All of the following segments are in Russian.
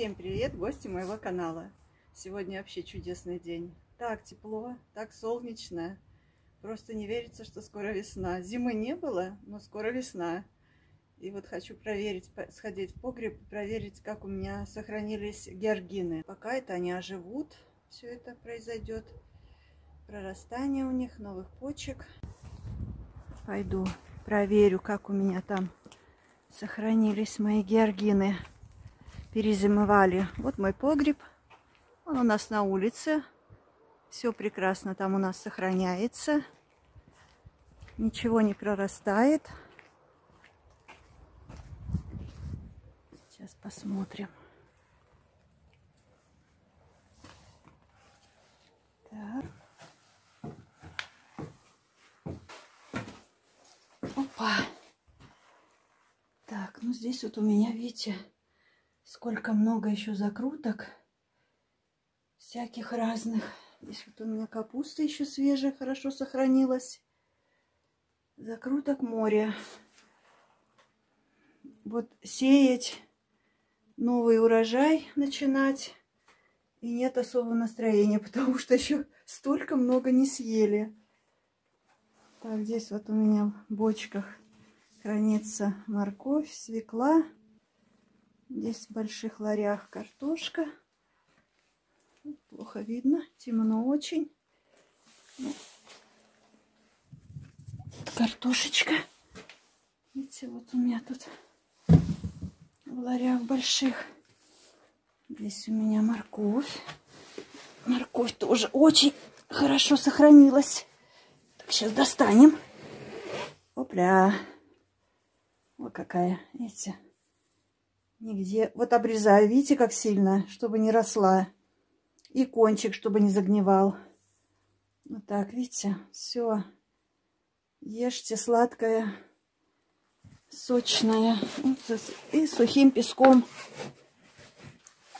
Всем привет, гости моего канала. Сегодня вообще чудесный день. Так тепло, так солнечно. Просто не верится, что скоро весна. Зимы не было, но скоро весна. И вот хочу проверить, сходить в погреб, проверить, как у меня сохранились георгины. Пока это они оживут, все это произойдет. Прорастание у них, новых почек. Пойду проверю, как у меня там сохранились мои георгины перезимовали. Вот мой погреб. Он у нас на улице. Все прекрасно там у нас сохраняется. Ничего не прорастает. Сейчас посмотрим. Так. Опа. Так, ну здесь вот у меня, видите, Сколько много еще закруток. Всяких разных. Здесь вот у меня капуста еще свежая, хорошо сохранилась. Закруток море. Вот сеять новый урожай начинать. И нет особого настроения, потому что еще столько много не съели. Так, здесь вот у меня в бочках хранится морковь, свекла. Здесь в больших ларях картошка. Плохо видно, темно очень. Ну, картошечка. Видите, вот у меня тут в ларях больших. Здесь у меня морковь. Морковь тоже очень хорошо сохранилась. Так, сейчас достанем. Опля. Вот какая, видите. Нигде. Вот обрезаю, видите, как сильно, чтобы не росла. И кончик, чтобы не загнивал. Вот так, видите, все. Ешьте сладкое, сочное. И сухим песком.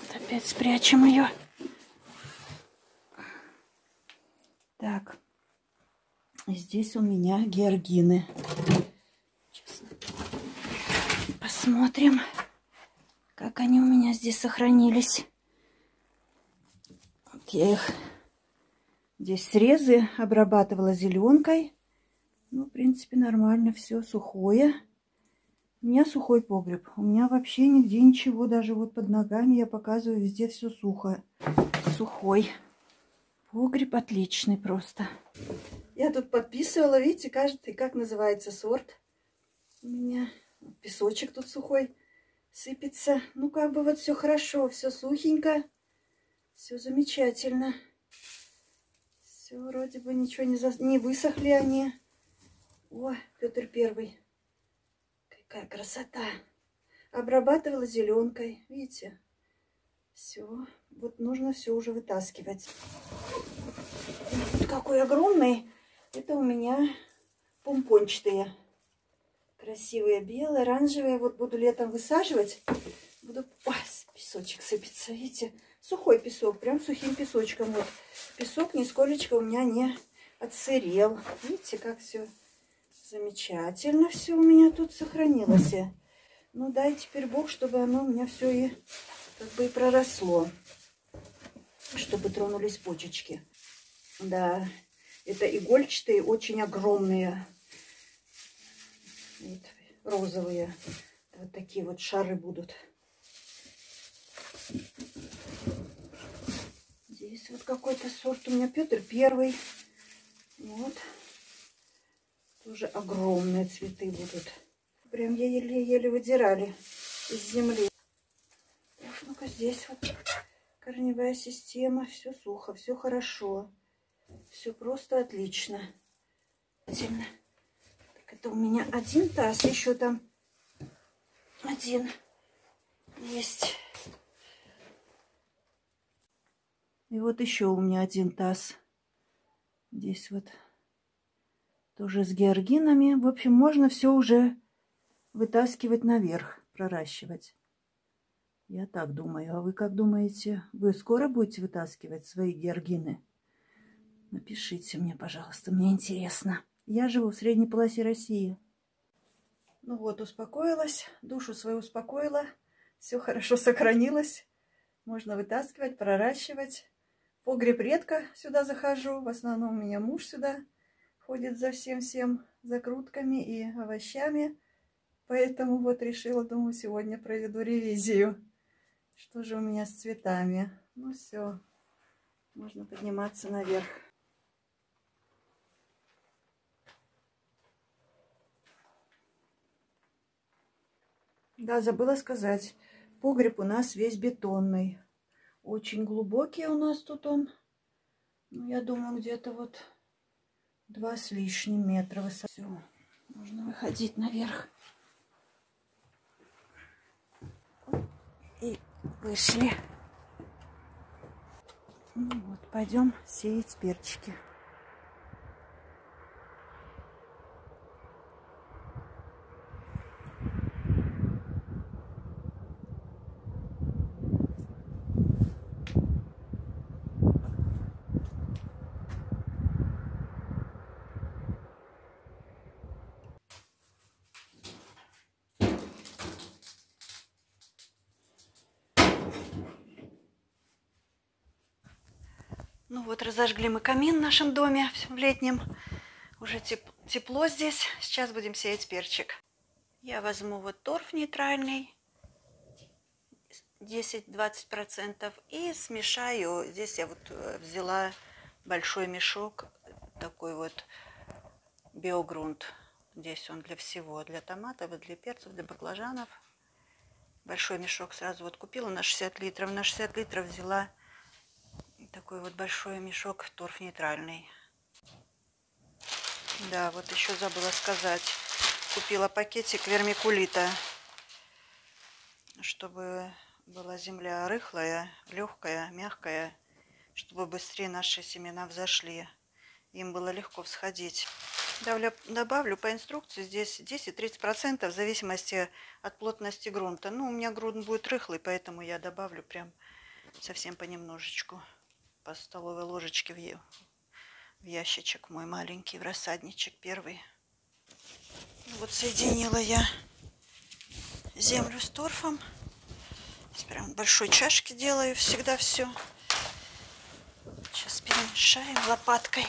Вот опять спрячем ее. Так. Здесь у меня георгины. Сейчас посмотрим. Как они у меня здесь сохранились. Вот я их здесь срезы обрабатывала зеленкой. Ну, в принципе, нормально все сухое. У меня сухой погреб. У меня вообще нигде ничего, даже вот под ногами я показываю, везде все сухо. Сухой. Погреб отличный просто. Я тут подписывала, видите, каждый, как называется сорт. У меня песочек тут сухой сыпется. Ну, как бы вот все хорошо, все сухенько, все замечательно. Все вроде бы ничего не, за... не высохли они. О, Петр Первый. Какая красота. Обрабатывала зеленкой, видите? Все, вот нужно все уже вытаскивать. Какой огромный. Это у меня помпончатые красивые белые, оранжевые. Вот буду летом высаживать. Буду... Ой, песочек сыпется, видите? Сухой песок, прям сухим песочком. Вот. Песок нисколечко у меня не отсырел. Видите, как все замечательно все у меня тут сохранилось. Ну дай теперь Бог, чтобы оно у меня все и как бы и проросло. Чтобы тронулись почечки. Да, это игольчатые, очень огромные вот, розовые. Вот такие вот шары будут. Здесь вот какой-то сорт у меня Петр Первый. Вот. Тоже огромные цветы будут. Прям еле-еле выдирали из земли. Ну-ка здесь вот корневая система. Все сухо, все хорошо. Все просто отлично. Отлично. Это у меня один таз, еще там один есть. И вот еще у меня один таз. Здесь вот тоже с георгинами. В общем, можно все уже вытаскивать наверх, проращивать. Я так думаю. А вы как думаете? Вы скоро будете вытаскивать свои георгины? Напишите мне, пожалуйста, мне интересно. Я живу в средней полосе России. Ну вот, успокоилась, душу свою успокоила, все хорошо сохранилось. Можно вытаскивать, проращивать. Погреб редко сюда захожу. В основном у меня муж сюда ходит за всем-всем закрутками и овощами. Поэтому вот решила, думаю, сегодня проведу ревизию. Что же у меня с цветами? Ну все, можно подниматься наверх. Да, забыла сказать. Погреб у нас весь бетонный. Очень глубокий у нас тут он. Ну, я думаю, где-то вот два с лишним метра высоты. Все, можно выходить наверх. И вышли. Ну вот, пойдем сеять перчики. Вот, разожгли мы камин в нашем доме в летнем. Уже теп тепло здесь. Сейчас будем сеять перчик. Я возьму вот торф нейтральный. 10-20% и смешаю. Здесь я вот э, взяла большой мешок, такой вот биогрунт. Здесь он для всего, для томатов, для перцев, для баклажанов. Большой мешок сразу вот купила на 60 литров. На 60 литров взяла такой вот большой мешок торф нейтральный. Да, вот еще забыла сказать. Купила пакетик вермикулита, чтобы была земля рыхлая, легкая, мягкая, чтобы быстрее наши семена взошли. Им было легко всходить. Добавлю, добавлю по инструкции здесь 10-30% в зависимости от плотности грунта. Ну, у меня грунт будет рыхлый, поэтому я добавлю прям совсем понемножечку по столовой ложечке в, в ящичек мой маленький, в рассадничек первый. Вот соединила я землю с торфом. Прям большой чашке делаю всегда все. Сейчас перемешаем лопаткой.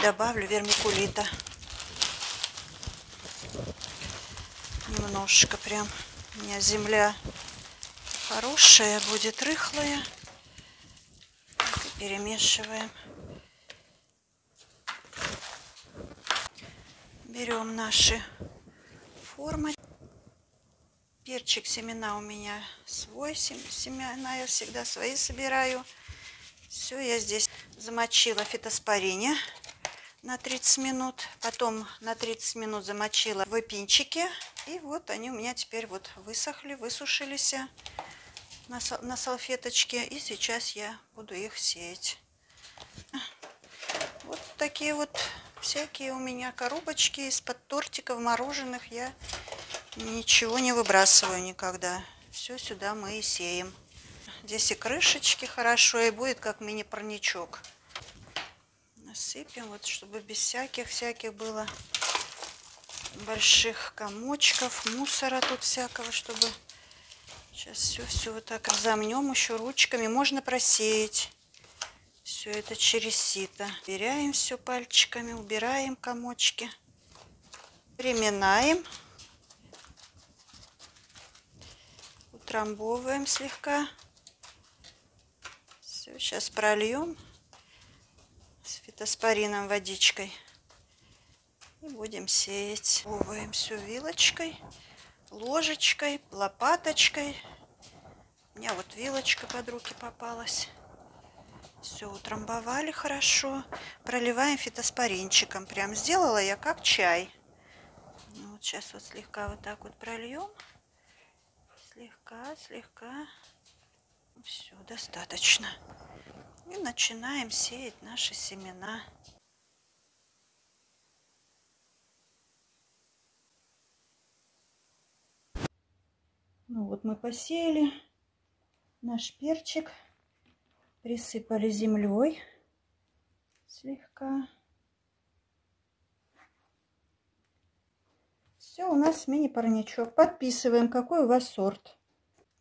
Добавлю вермикулита. Немножко прям. У меня земля хорошая, будет рыхлая перемешиваем. Берем наши формы. Перчик, семена у меня свой, семена я всегда свои собираю. Все, я здесь замочила фитоспорине на 30 минут. Потом на 30 минут замочила в эпинчике. И вот они у меня теперь вот высохли, высушились на, салфеточке. И сейчас я буду их сеять. Вот такие вот всякие у меня коробочки из-под тортиков мороженых. Я ничего не выбрасываю никогда. Все сюда мы и сеем. Здесь и крышечки хорошо, и будет как мини-парничок. Насыпем, вот чтобы без всяких-всяких было больших комочков, мусора тут всякого, чтобы Сейчас все-все вот так разомнем еще ручками. Можно просеять все это через сито. Убираем все пальчиками, убираем комочки. Приминаем. Утрамбовываем слегка. Все, сейчас прольем с фитоспорином водичкой. И будем сеять. Пробуем все вилочкой ложечкой, лопаточкой. У меня вот вилочка под руки попалась. Все утрамбовали хорошо. Проливаем фитоспоринчиком. Прям сделала я как чай. Ну, вот сейчас вот слегка вот так вот прольем. Слегка, слегка. Все, достаточно. И начинаем сеять наши семена. Ну вот мы посеяли наш перчик, присыпали землей слегка. Все, у нас мини-парничок. Подписываем, какой у вас сорт.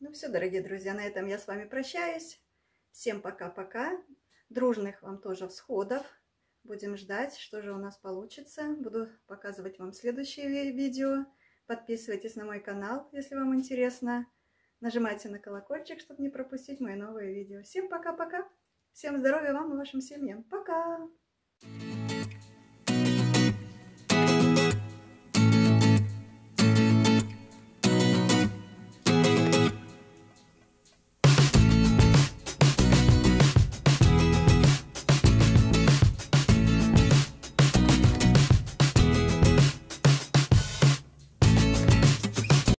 Ну все, дорогие друзья, на этом я с вами прощаюсь. Всем пока-пока. Дружных вам тоже всходов. Будем ждать, что же у нас получится. Буду показывать вам следующие видео. Подписывайтесь на мой канал, если вам интересно. Нажимайте на колокольчик, чтобы не пропустить мои новые видео. Всем пока-пока. Всем здоровья вам и вашим семьям. Пока!